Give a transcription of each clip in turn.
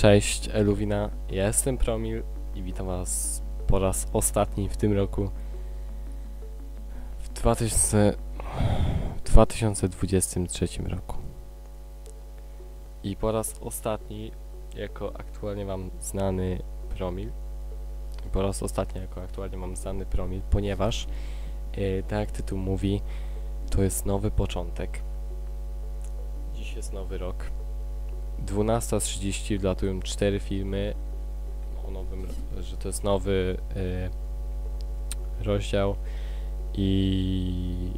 Cześć, Eluwina. Ja jestem Promil i witam Was po raz ostatni w tym roku. W 2000, w 2023 roku. I po raz ostatni, jako aktualnie Wam znany Promil. Po raz ostatni, jako aktualnie mam znany Promil, ponieważ, e, tak jak tytuł mówi, to jest nowy początek. Dziś jest nowy rok. 12.30 wlatują cztery filmy o nowym, że to jest nowy y, rozdział i,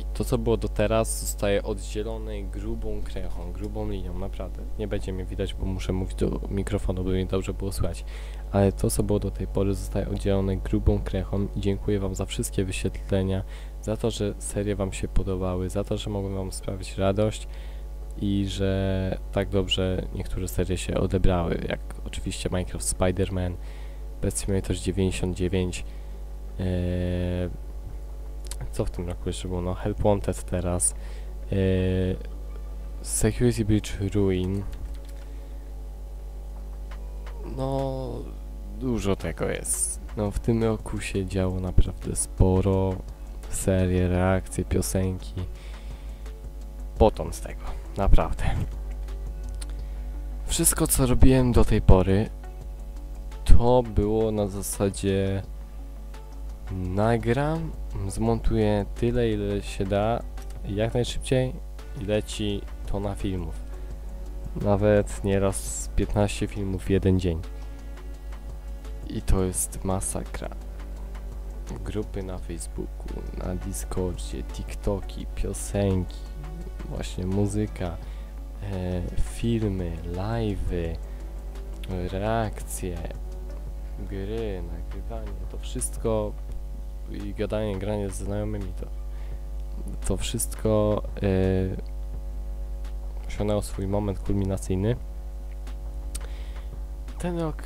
i to co było do teraz zostaje oddzielone grubą krechą, grubą linią, naprawdę. Nie będzie mnie widać, bo muszę mówić do mikrofonu, by mnie dobrze było słychać. Ale to co było do tej pory zostaje oddzielone grubą krechą i dziękuję wam za wszystkie wyświetlenia, za to, że serie wam się podobały, za to, że mogłem wam sprawić radość i że tak dobrze niektóre serie się odebrały, jak oczywiście Minecraft Spider-Man, Pet Simulator 99, ee, co w tym roku jeszcze było, no Help Wanted teraz, ee, Security Breach Ruin, no dużo tego jest, no w tym roku się działo naprawdę sporo, serie, reakcje, piosenki, potąd z tego. Naprawdę. Wszystko co robiłem do tej pory to było na zasadzie nagram, zmontuję tyle ile się da jak najszybciej i leci tona filmów. Nawet nieraz 15 filmów w jeden dzień. I to jest masakra. Grupy na Facebooku, na Discordzie, TikToki, piosenki, właśnie muzyka, e, filmy, live'y, reakcje, gry, nagrywanie, to wszystko i gadanie, granie z znajomymi, to, to wszystko e, osiągnęło swój moment kulminacyjny. Ten rok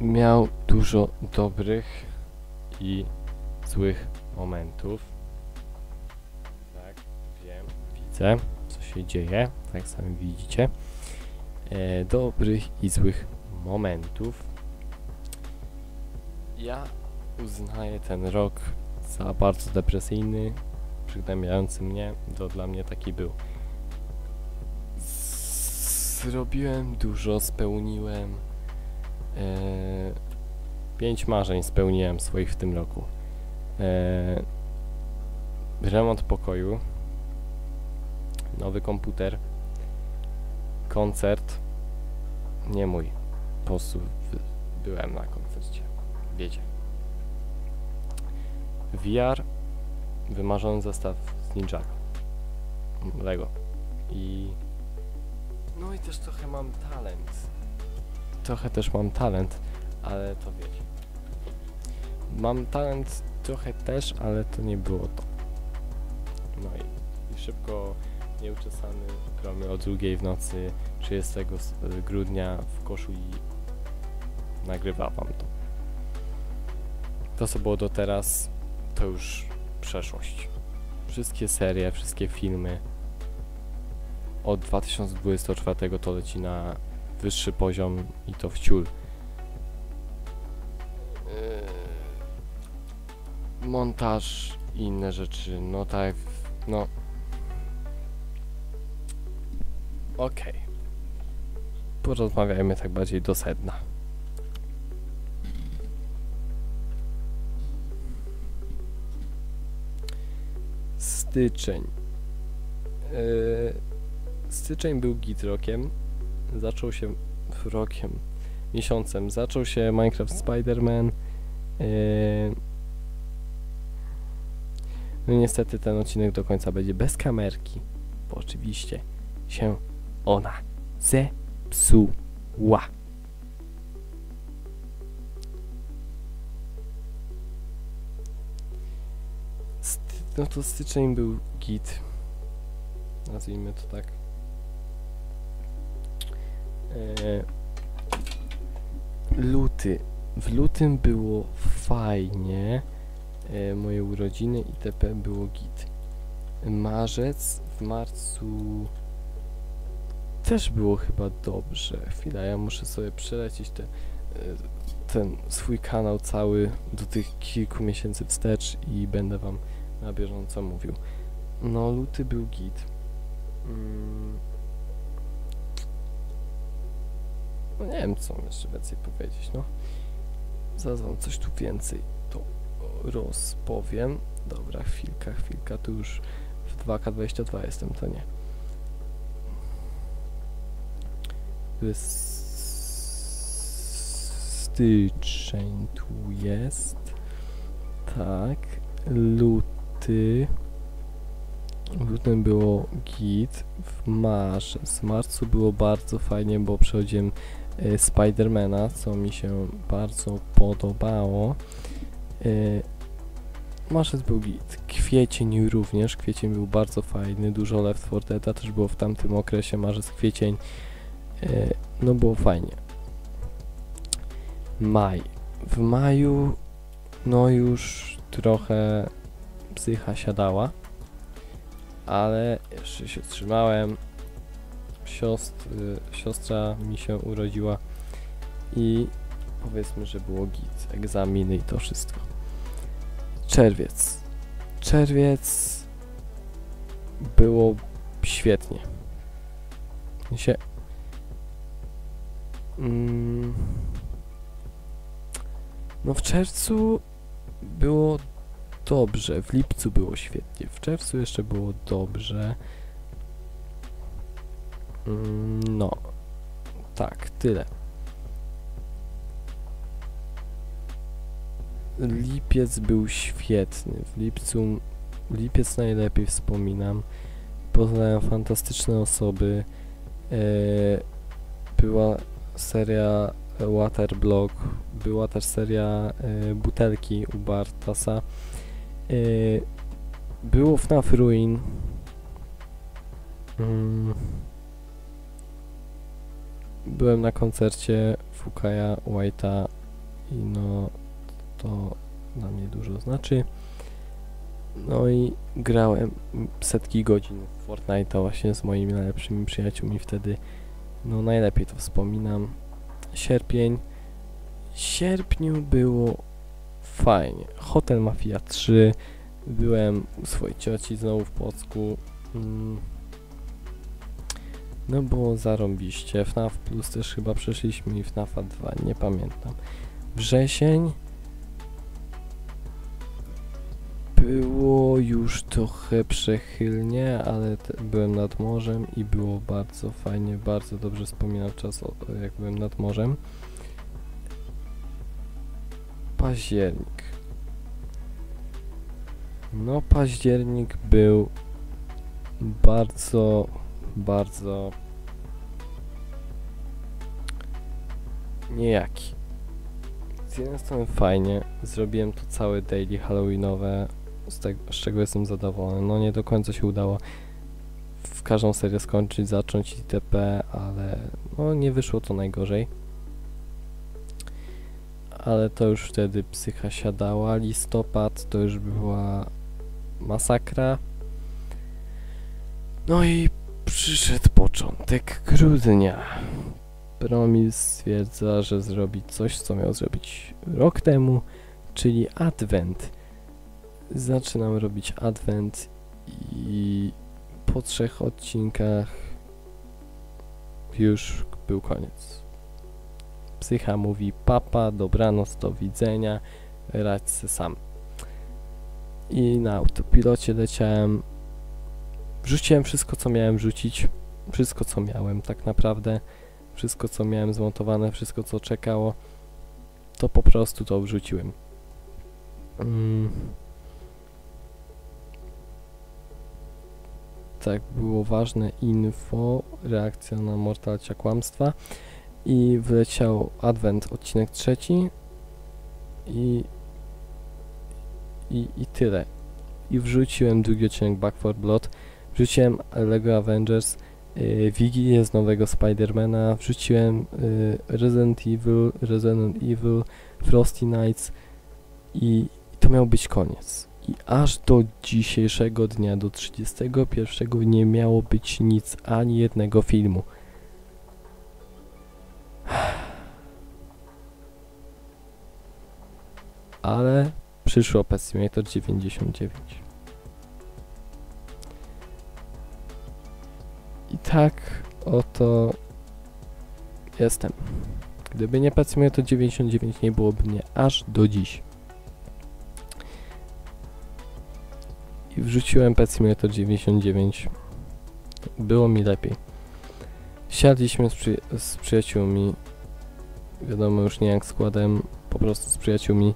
miał dużo dobrych i złych momentów. Widzę, co się dzieje, tak sami widzicie. E, dobrych i złych momentów. Ja uznaję ten rok za bardzo depresyjny, przygnębiający mnie, to dla mnie taki był. Zrobiłem dużo, spełniłem. E, pięć marzeń spełniłem swoich w tym roku. E, remont pokoju, nowy komputer, koncert, nie mój, po prostu byłem na koncercie, wiecie. VR, wymarzony zestaw z Ninjago, Lego. I no i też trochę mam talent, trochę też mam talent, ale to wiecie. Mam talent trochę też, ale to nie było to. No i, i szybko nieuczesany gromy o drugiej w nocy 30 s- grudnia w koszu i nagrywa wam to. To co było do teraz, to już przeszłość. Wszystkie serie, wszystkie filmy od 2024 to leci na wyższy poziom i to w ciul. Yy, montaż i inne rzeczy, no tak, no. Okej. Porozmawiajmy tak bardziej do sedna. Styczeń. Yy, styczeń był git rokiem. Zaczął się rokiem, miesiącem. Zaczął się Minecraft Spider-Man. Yy, no niestety ten odcinek do końca będzie bez kamerki, bo oczywiście się ona zepsuła. No to styczeń był git. Nazwijmy to tak. E, luty. W lutym było fajnie. E, moje urodziny itp. było git. Marzec, w marcu też było chyba dobrze. Chwila, ja muszę sobie przelecieć te, e, ten swój kanał cały do tych kilku miesięcy wstecz i będę wam na bieżąco mówił. No, luty był git. Mm. No nie wiem, co jeszcze więcej powiedzieć, no. Zaraz wam coś tu więcej to rozpowiem. Dobra, chwilka, chwilka, tu już w 2K22 jestem, to nie. Styczeń, tu jest. Tak, luty. W lutym było git, w marzec, w marcu było bardzo fajnie, bo przechodziłem e, Spidermana, co mi się bardzo podobało. E, marzec był git, kwiecień również, kwiecień był bardzo fajny, dużo Left 4 Dead też było w tamtym okresie, marzec, kwiecień, no było fajnie. Maj. W maju, no już trochę psycha siadała ale jeszcze się trzymałem. Siostr, siostra mi się urodziła i powiedzmy, że było git, egzaminy i to wszystko. Czerwiec. Czerwiec było świetnie. Się. Mm, no w czerwcu było dobrze, w lipcu było świetnie, w czerwcu jeszcze było dobrze. Mm, No, tak, tyle. Lipiec był świetny, w lipcu, lipiec najlepiej wspominam. Poznałem fantastyczne osoby. E, była seria Waterblock, była też seria e, butelki u Bartasa. Yy, było FNAF Ruin. Mm. Byłem na koncercie Fukaja White'a i no to dla mnie dużo znaczy. No i grałem setki godzin w Fortnite'a właśnie z moimi najlepszymi przyjaciółmi wtedy. No najlepiej to wspominam. Sierpień. W sierpniu było fajnie. Hotel Mafia 3. Byłem u swojej cioci znowu w Płocku. Mm. No było zarąbiście. FNAF Plus też chyba przeszliśmy i FNAFa 2, nie pamiętam. Wrzesień było już trochę przechylnie, ale byłem nad morzem i było bardzo fajnie, bardzo dobrze wspominam czas, o, jak byłem nad morzem. Październik. No, październik był bardzo, bardzo niejaki. Z jednej strony fajnie, zrobiłem to całe daily halloweenowe, z, tego, z czego jestem zadowolony. No nie do końca się udało w każdą serię skończyć, zacząć itp., ale no nie wyszło to najgorzej. Ale to już wtedy psycha siadała. Listopad to już była masakra. No i przyszedł początek grudnia. Promil stwierdza, że zrobi coś, co miał zrobić rok temu, czyli advent. Zaczynam robić advent i po trzech odcinkach już był koniec. Psycha mówi papa, dobranoc, do widzenia, radź se sam. I na autopilocie leciałem, wrzuciłem wszystko, co miałem rzucić, wszystko, co miałem tak naprawdę, wszystko, co miałem zmontowane, wszystko, co czekało, to po prostu to wrzuciłem. Mm. Tak, było ważne info, reakcja na Mortalcia Kłamstwa. I wleciał Advent odcinek trzeci. I, i, i tyle. I wrzuciłem drugi odcinek Back 4 Blood, wrzuciłem Lego Avengers, yy, Wigilię z nowego Spidermana, wrzuciłem yy, Resident Evil, Resident Evil, Frosty Nights. I to miał być koniec i aż do dzisiejszego dnia, do 31 nie miało być nic, ani jednego filmu. Ale przyszło Pessimator 99. I tak oto jestem. Gdyby nie Pessimator 99 nie byłoby mnie aż do dziś. Wrzuciłem Pet Simulator 99. Było mi lepiej. Siadliśmy z, przy z przyjaciółmi. Wiadomo już nie jak składem, po prostu z przyjaciółmi.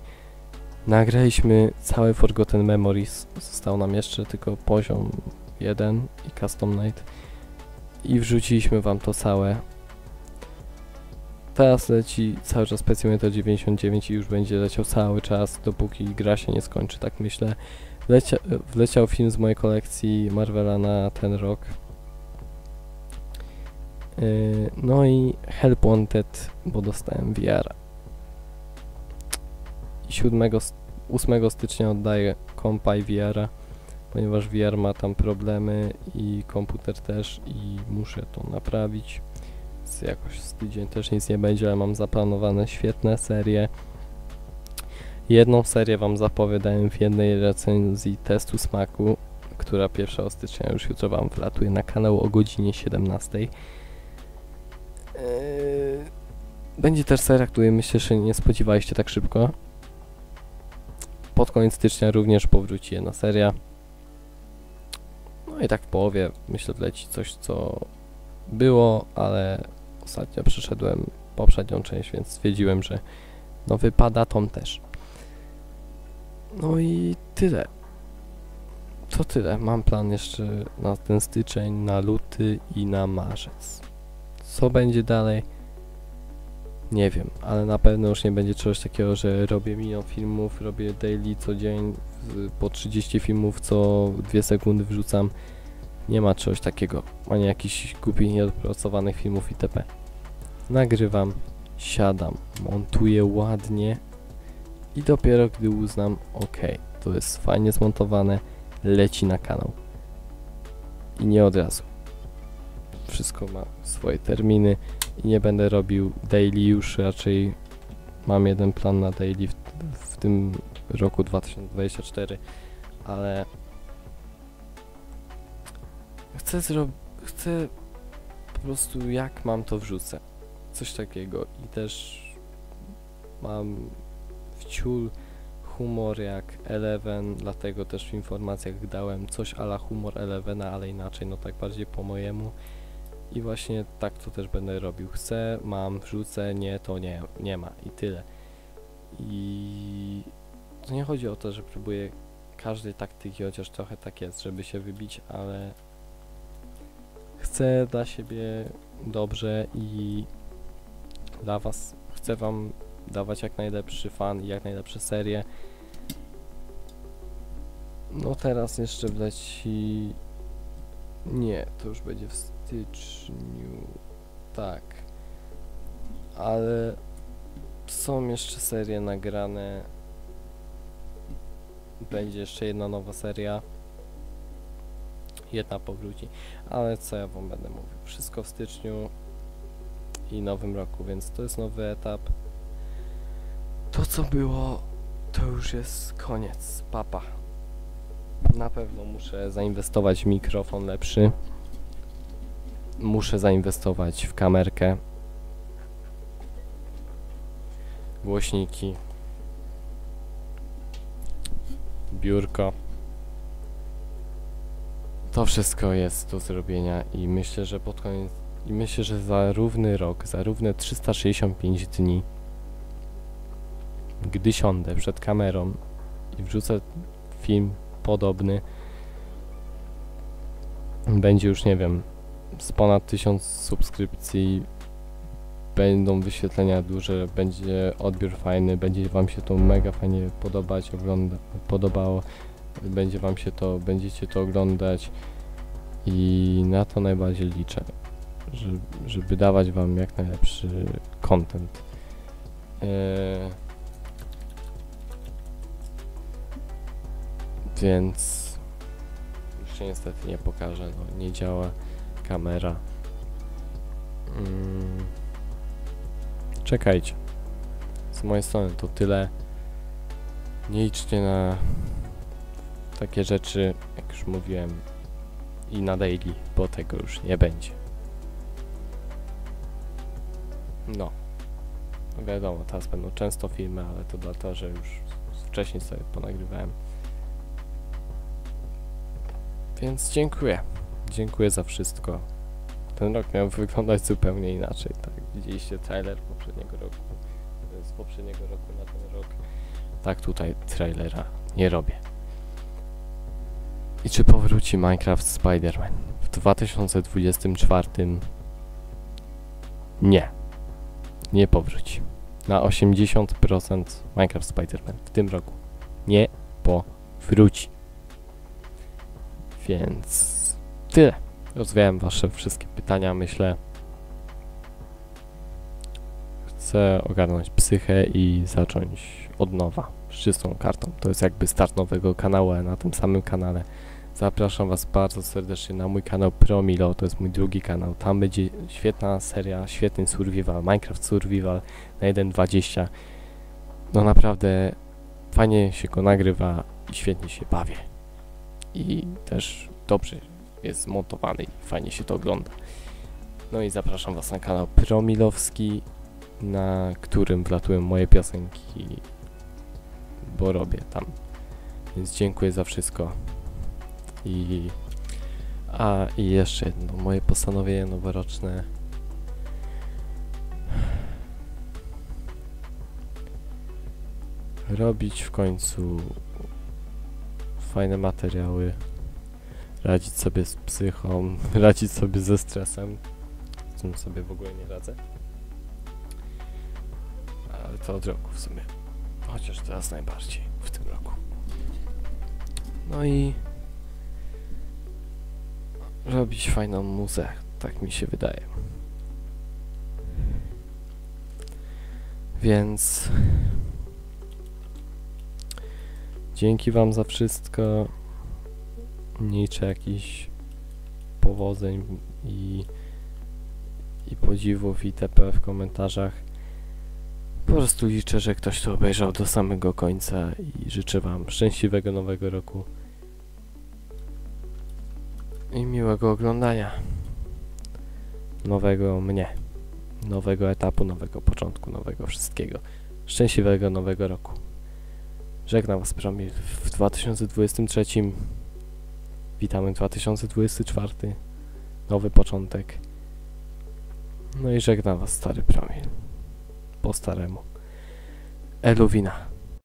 Nagraliśmy cały Forgotten Memories. Został nam jeszcze tylko poziom 1 i Custom Night. I wrzuciliśmy wam to całe. Teraz leci cały czas Pet Simulator 99 i już będzie leciał cały czas, dopóki gra się nie skończy, tak myślę. Lecia wleciał film z mojej kolekcji Marvela na ten rok. Yy, no i Help Wanted, bo dostałem VR. 7, 8 stycznia oddaję kompa i VR, ponieważ VR ma tam problemy i komputer też i muszę to naprawić. Z jakoś z tydzień też nic nie będzie, ale mam zaplanowane świetne serie. Jedną serię wam zapowiadałem w jednej recenzji testu smaku, która 1 stycznia już jutro wam wlatuje na kanał o godzinie 17. Yy, Będzie też seria, której myślę, że nie spodziewaliście tak szybko. Pod koniec stycznia również powróci jedna seria. No i tak w połowie myślę wleci coś, co było, ale ostatnio przeszedłem poprzednią część, więc stwierdziłem, że no wypada Tom też. No i tyle. To tyle. Mam plan jeszcze na ten styczeń, na luty i na marzec. Co będzie dalej? Nie wiem, ale na pewno już nie będzie czegoś takiego, że robię milion filmów, robię daily co dzień, po 30 filmów co 2 sekundy wrzucam. Nie ma czegoś takiego, ani jakichś głupich, niedopracowanych filmów itp. Nagrywam, siadam, montuję ładnie i dopiero gdy uznam, ok, to jest fajnie zmontowane, leci na kanał. I nie od razu. Wszystko ma swoje terminy i nie będę robił daily już, raczej mam jeden plan na daily w, w tym roku 2024, ale chcę zrobić, chcę po prostu jak mam to wrzucę, coś takiego i też mam wciul humor jak Eleven, dlatego też w informacjach dałem coś ala humor Elevena, ale inaczej, no tak bardziej po mojemu. I właśnie tak to też będę robił. Chcę, mam, wrzucę, nie, to nie, nie ma i tyle. I to nie chodzi o to, że próbuję każdej taktyki, chociaż trochę tak jest, żeby się wybić, ale chcę dla siebie dobrze i dla was chcę wam dawać jak najlepszy fan i jak najlepsze serie. No teraz jeszcze wleci... Nie, to już będzie w styczniu. Tak. Ale są jeszcze serie nagrane. Będzie jeszcze jedna nowa seria. Jedna powróci. Ale co ja wam będę mówił? Wszystko w styczniu i nowym roku, więc to jest nowy etap. To co było, to już jest koniec. Papa. Na pewno muszę zainwestować w mikrofon lepszy. Muszę zainwestować w kamerkę. Głośniki. Biurko. To wszystko jest do zrobienia i myślę, że pod koniec i myślę, że za równy rok, za równe 365 dni gdy siądę przed kamerą i wrzucę film podobny, będzie już, nie wiem, z ponad 1000 subskrypcji, będą wyświetlenia duże, będzie odbiór fajny, będzie wam się to mega fajnie podobać, ogląda, podobało, będzie wam się to, będziecie to oglądać i na to najbardziej liczę, żeby, żeby dawać wam jak najlepszy content. Eee, więc już się niestety nie pokażę, no nie działa kamera. Mm. Czekajcie. Z mojej strony to tyle. Nie liczcie na takie rzeczy, jak już mówiłem, i na daily, bo tego już nie będzie. No Wiadomo, teraz będą często filmy, ale to dlatego, że już wcześniej sobie ponagrywałem. Więc dziękuję. Dziękuję za wszystko. Ten rok miał wyglądać zupełnie inaczej, tak? Widzieliście trailer poprzedniego roku, z poprzedniego roku na ten rok. Tak tutaj trailera nie robię. I czy powróci Minecraft Spider-Man w 2024? Nie. Nie powróci. Na 80% Minecraft Spider-Man w tym roku nie powróci. Więc tyle. Rozwiałem wasze wszystkie pytania, myślę. Chcę ogarnąć psychę i zacząć od nowa, z czystą kartą. To jest jakby start nowego kanału, a na tym samym kanale zapraszam was bardzo serdecznie na mój kanał Promilo, to jest mój drugi kanał. Tam będzie świetna seria, świetny survival, Minecraft Survival na 1.20. No naprawdę fajnie się go nagrywa i świetnie się bawię. I też dobrze jest zmontowany i fajnie się to ogląda. No i zapraszam Was na kanał Promilowski, na którym wlatują moje piosenki, bo robię tam. Więc dziękuję za wszystko. I. A i jeszcze jedno, moje postanowienie noworoczne. Robić w końcu fajne materiały radzić sobie z psychą, radzić sobie ze stresem, z tym sobie w ogóle nie radzę. Ale to od roku w sumie. Chociaż teraz najbardziej w tym roku. No i robić fajną muzę, tak mi się wydaje. Więc dzięki Wam za wszystko nie liczę jakichś powodzeń i, i podziwów itp. w komentarzach. Po prostu liczę, że ktoś to obejrzał do samego końca i życzę Wam szczęśliwego nowego roku i miłego oglądania nowego mnie, nowego etapu, nowego początku, nowego wszystkiego. Szczęśliwego nowego roku. Żegnam Was Promil w 2023 Witamy 2024. Nowy początek. No i żegna was stary promil. Po staremu. Eluwina.